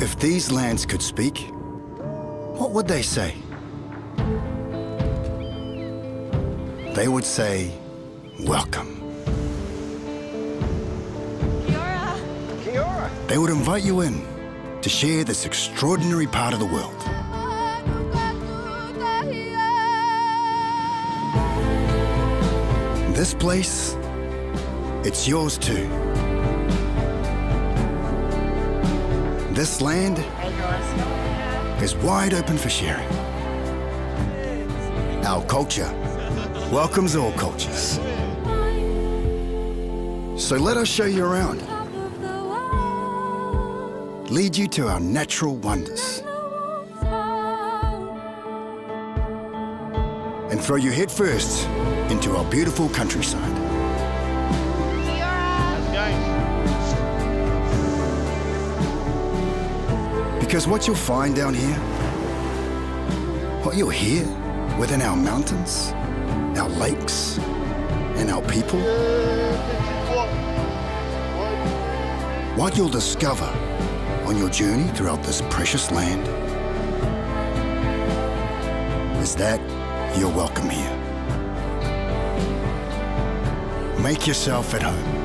If these lands could speak, what would they say? They would say, welcome. Kia Kia They would invite you in to share this extraordinary part of the world. This place, it's yours too. This land is wide open for sharing. Our culture welcomes all cultures. So let us show you around, lead you to our natural wonders, and throw you headfirst into our beautiful countryside. Because what you'll find down here, what you'll hear within our mountains, our lakes, and our people, what you'll discover on your journey throughout this precious land is that you're welcome here. Make yourself at home.